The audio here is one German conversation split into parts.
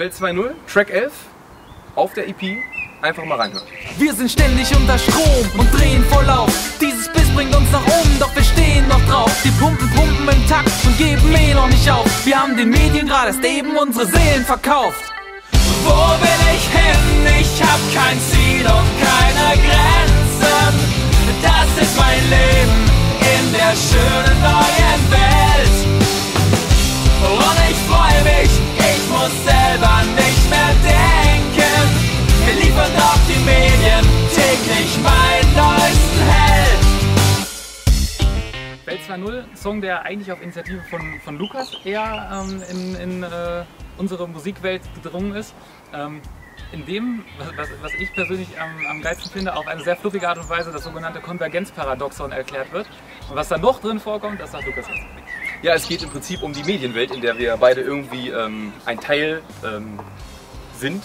Welt 2.0, Track 11, auf der EP. Einfach mal reinhören. Wir sind ständig unter Strom und drehen voll auf. Dieses Biss bringt uns nach oben, doch wir stehen noch drauf. Die Pumpen pumpen im Takt und geben eh noch nicht auf. Wir haben den Medien gerade erst eben unsere Seelen verkauft. Wo will ich hin? Ich hab kein Ziel und keine Grenzen. Das ist mein Leben in der schönen neuen Welt 2.0, ein Song, der eigentlich auf Initiative von, von Lukas eher ähm, in, in äh, unsere Musikwelt gedrungen ist. Ähm, in dem, was, was ich persönlich am, am geilsten finde, auf eine sehr fluffige Art und Weise das sogenannte Konvergenzparadoxon erklärt wird. Und was da noch drin vorkommt, das sagt Lukas jetzt. Ja, es geht im Prinzip um die Medienwelt, in der wir beide irgendwie ähm, ein Teil ähm, sind.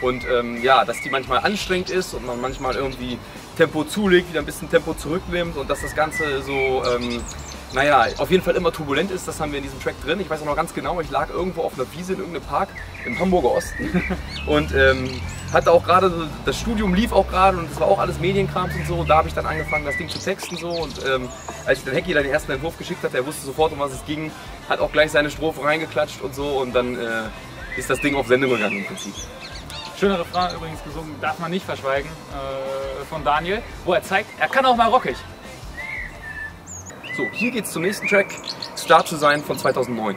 Und ähm, ja, dass die manchmal anstrengend ist und man manchmal irgendwie Tempo zulegt, wieder ein bisschen Tempo zurücknimmt und dass das Ganze so, ähm, naja, auf jeden Fall immer turbulent ist, das haben wir in diesem Track drin. Ich weiß auch noch ganz genau, ich lag irgendwo auf einer Wiese in irgendeinem Park im Hamburger Osten und ähm, hatte auch gerade, so, das Studium lief auch gerade und es war auch alles Medienkrams und so. Da habe ich dann angefangen, das Ding zu texten so und ähm, als ich den Hecki dann den ersten Entwurf geschickt hat, der wusste sofort, um was es ging, hat auch gleich seine Strophe reingeklatscht und so und dann äh, ist das Ding auf Sendung gegangen im Prinzip. Schöner Refrain übrigens gesungen, darf man nicht verschweigen, äh, von Daniel, wo er zeigt, er kann auch mal rockig. So, hier geht's zum nächsten Track, Start to Sein von 2009.